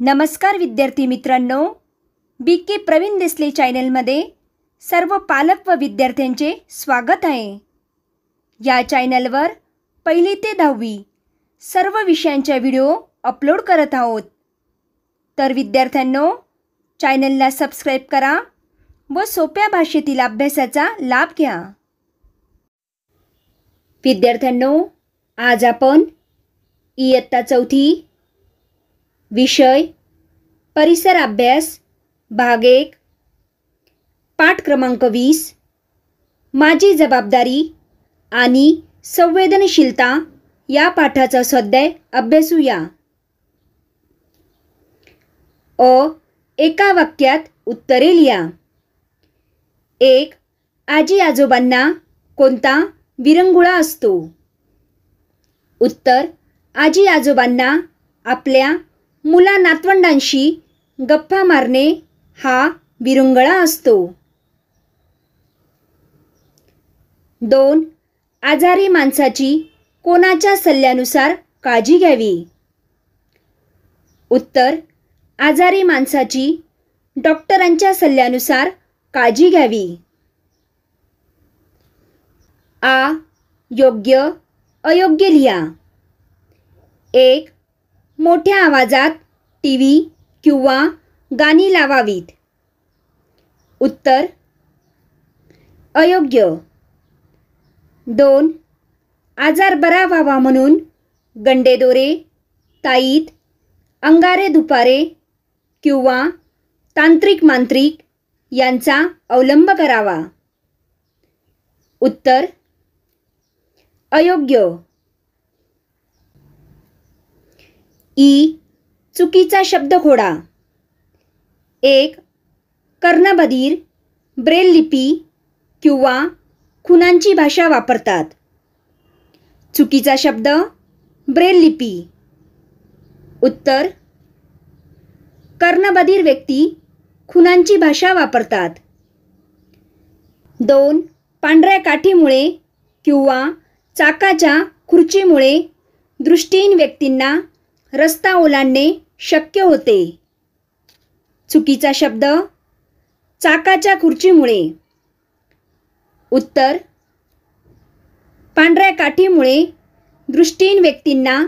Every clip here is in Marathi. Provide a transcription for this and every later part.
नमस्कार विद्यार्थी मित्रांनो. बी के प्रवीण देसले चॅनलमध्ये सर्व पालक व विद्यार्थ्यांचे स्वागत आहे. या चॅनलवर पहिली ते दहावी सर्व विषयांच्या व्हिडिओ अपलोड करत आहोत. तर विद्यार्थ्यांनो चॅनलला सबस्क्राईब करा व सोप्या भाषेतील अभ्यासाचा लाभ घ्या. विद्यार्थ्यांनो आज आपण इयत्ता चौथी विषय परिसर अभ्यास भाग एक पाठ क्रमांक वीस माझी जबाबदारी आणि संवेदनशीलता या पाठाचा स्वाध्याय अभ्यासूया. अ एका वाक्यात उत्तरे लिहा. एक आजी आजोबांना कोणता विरंगुळा असतो? उत्तर आजी आजोबांना आपल्या मुला नातवंडांशी गप्पा मारणे हा विरुंगळा असतो. दोन आजारी माणसाची कोणाच्या सल्ल्यानुसार काळजी घ्यावी? उत्तर आजारी माणसाची डॉक्टरांच्या सल्ल्यानुसार काळजी घ्यावी. आ योग्य अयोग्य लिहा. एक मोठ्या आवाजात टी व्ही किंवा गाणी लावावीत. उत्तर अयोग्य. दोन आजार बरा व्हावा म्हणून गंडेदोरे ताईत अंगारे दुपारे किंवा तांत्रिक मांत्रिक यांचा अवलंब करावा. उत्तर अयोग्य. ई चुकीचा शब्द घोडा. एक कर्णबधीर ब्रेल लिपी किंवा खुनांची भाषा वापरतात. चुकीचा शब्द ब्रेल लिपी. उत्तर कर्णबधीर व्यक्ती खुनांची भाषा वापरतात. दोन पांढऱ्या काठीमुळे किंवा चाकाच्या खुर्चीमुळे दृष्टीहीन व्यक्तींना रस्ता ओलांडणे शक्य होते. चुकीचा शब्द? चाकाच्या खुर्चीमुळे. उत्तर? पांढऱ्या काठीमुळे. दृष्टीहीन व्यक्तींना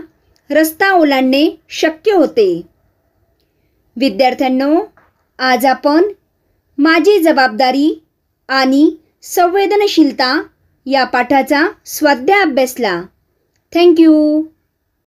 रस्ता ओलांडणे शक्य होते. विद्यार्थ्यांनो आज आपण माझी जबाबदारी आणि संवेदनशीलता या पाठाचा स्वाध्याय अभ्यासला. थँक्यू.